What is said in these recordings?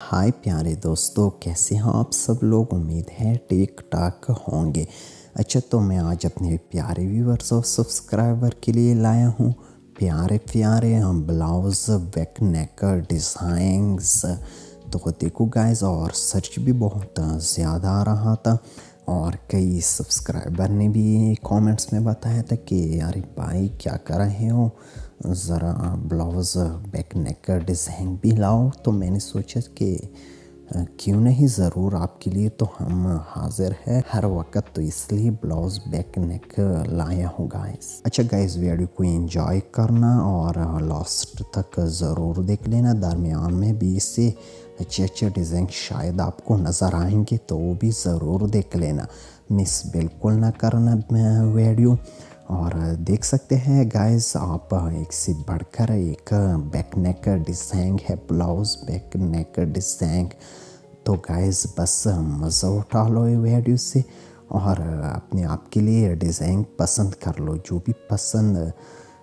हाय प्यारे दोस्तों, कैसे हैं आप सब लोग? उम्मीद है ठीक ठाक होंगे। अच्छा तो मैं आज अपने प्यारे व्यूवर्स और सब्सक्राइबर के लिए लाया हूँ। प्यारे प्यारे, हम ब्लाउज बैक नेक डिज़ाइंस तो देखो गाइस और सर्च भी बहुत ज़्यादा आ रहा था। और कई सब्सक्राइबर ने भी कमेंट्स में बताया था कि, अरे भाई, क्या कर रहे हो? ज़रा ब्लाउज़ बैक नेक का डिज़ाइन भी लाओ। तो मैंने सोचा कि क्यों नहीं? ज़रूर आपके लिए तो हम हाजिर है। हर वक्त तो इसलिए ब्लाउज़ बैक नेक लाया हूँ गाइस अच्छा गाइस वीडियो को एंजॉय करना और लास्ट तक ज़रूर देख लेना। दरमियान में भी इससे अच्छे अच्छे डिज़ाइन शायद आपको नज़र आएँगे तो वो भी ज़रूर देख लेना। मिस, बिल्कुल ना करना वीडियो। और देख सकते हैं गाइस आप एक से बढ़कर एक बैक नेक डिज़ाइन है ब्लाउज बैक नेक डिज़ाइन तो गाइस बस मज़ा उठा लो ये वीडियो से, और अपने आप के लिए डिज़ाइन पसंद कर लो, जो भी पसंद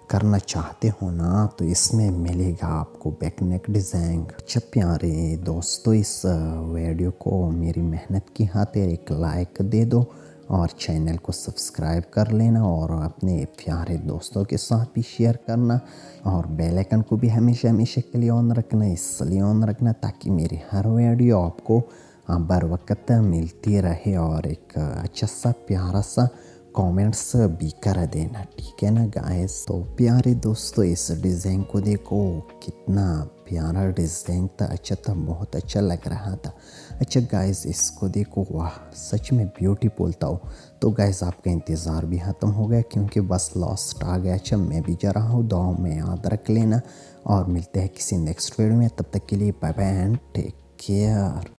करना चाहते हो ना तो इसमें मिलेगा आपको बैक नेक डिज़ाइन अच्छा प्यारे दोस्तों, इस वीडियो को मेरी मेहनत की खातिर एक लाइक दे दो और चैनल को सब्सक्राइब कर लेना और अपने प्यारे दोस्तों के साथ भी शेयर करना और बेल आइकन को भी हमेशा हमेशा के लिए ऑन रखना, इसलिए ऑन रखना ताकि मेरी हर वीडियो आपको बर वक्त मिलती रहे और एक अच्छा सा, प्यारा सा कमेंट्स भी कर देना, ठीक है ना गाइस तो प्यारे दोस्तों, इस डिज़ाइन को देखो, कितना प्यारा डिज़ाइन था। अच्छा था, बहुत अच्छा लग रहा था। अच्छा गाइस इसको देखो, वाह, सच में ब्यूटीफुल था। तो गाइस आपका इंतज़ार भी ख़त्म हो गया, क्योंकि बस लॉस्ट आ गया। अच्छा मैं भी जा रहा हूँ दुआ में याद रख लेना। और मिलते हैं किसी नेक्स्ट वीडियो में। तब तक के लिए bye bye and take care